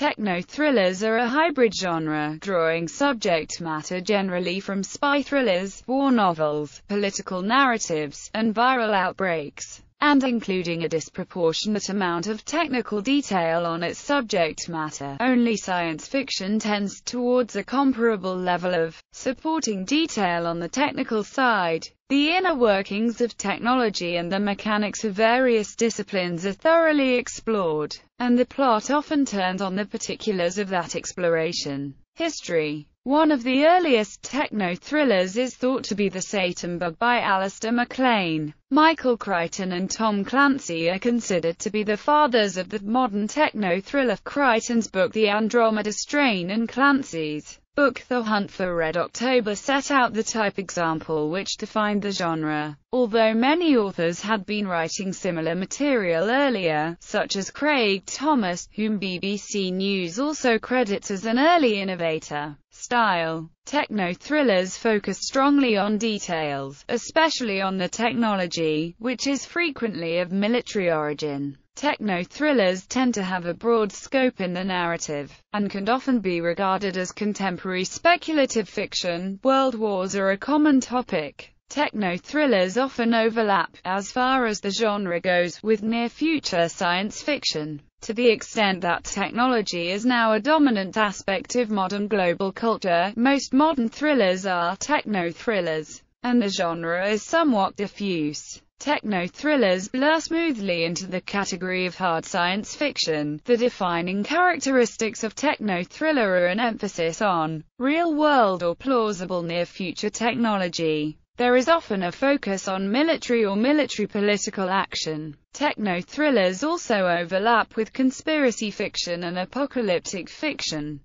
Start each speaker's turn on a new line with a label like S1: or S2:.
S1: Techno-thrillers are a hybrid genre, drawing subject matter generally from spy thrillers, war novels, political narratives, and viral outbreaks, and including a disproportionate amount of technical detail on its subject matter. Only science fiction tends towards a comparable level of supporting detail on the technical side. The inner workings of technology and the mechanics of various disciplines are thoroughly explored, and the plot often turns on the particulars of that exploration. History One of the earliest techno-thrillers is thought to be The Satan Bug by Alistair MacLean. Michael Crichton and Tom Clancy are considered to be the fathers of the modern techno-thriller. Crichton's book The Andromeda Strain and Clancy's book The Hunt for Red October set out the type example which defined the genre. Although many authors had been writing similar material earlier, such as Craig Thomas, whom BBC News also credits as an early innovator, style. Techno-thrillers focus strongly on details, especially on the technology, which is frequently of military origin. Techno-thrillers tend to have a broad scope in the narrative, and can often be regarded as contemporary speculative fiction. World wars are a common topic. Techno-thrillers often overlap, as far as the genre goes, with near-future science fiction, to the extent that technology is now a dominant aspect of modern global culture. Most modern thrillers are techno-thrillers, and the genre is somewhat diffuse. Techno-thrillers blur smoothly into the category of hard science fiction. The defining characteristics of techno-thriller are an emphasis on real-world or plausible near-future technology. There is often a focus on military or military-political action. Techno-thrillers also overlap with conspiracy fiction and apocalyptic fiction.